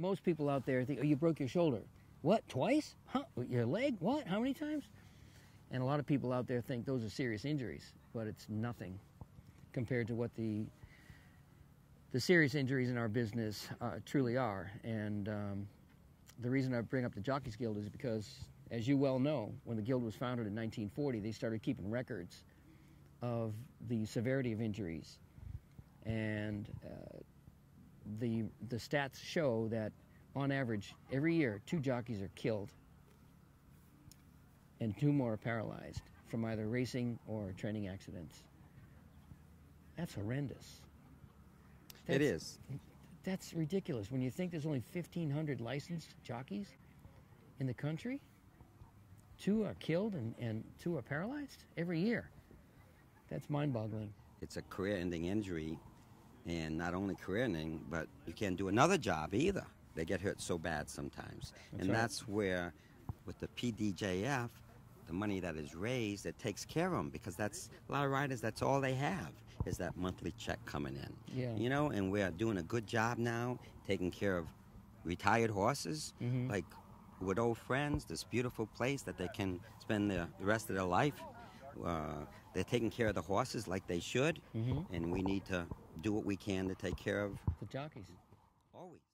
most people out there think, oh, you broke your shoulder. What, twice? Huh? Your leg? What? How many times? And a lot of people out there think those are serious injuries, but it's nothing compared to what the the serious injuries in our business uh, truly are. And um, the reason I bring up the Jockeys Guild is because, as you well know, when the Guild was founded in 1940, they started keeping records of the severity of injuries. And uh, the, the stats show that, on average, every year, two jockeys are killed and two more are paralyzed from either racing or training accidents. That's horrendous. That's, it is. That's ridiculous. When you think there's only 1,500 licensed jockeys in the country, two are killed and, and two are paralyzed every year. That's mind boggling. It's a career ending injury, and not only career ending, but you can't do another job either. They get hurt so bad sometimes. That's and right. that's where, with the PDJF, the money that is raised, it takes care of them because that's a lot of riders. That's all they have is that monthly check coming in. Yeah. You know, and we're doing a good job now, taking care of retired horses, Mhm. like with old friends. This beautiful place that they can spend the, the rest of their life. Uh, they're taking care of the horses like they should, Mhm. and we need to do what we can to take care of the jockeys. Always.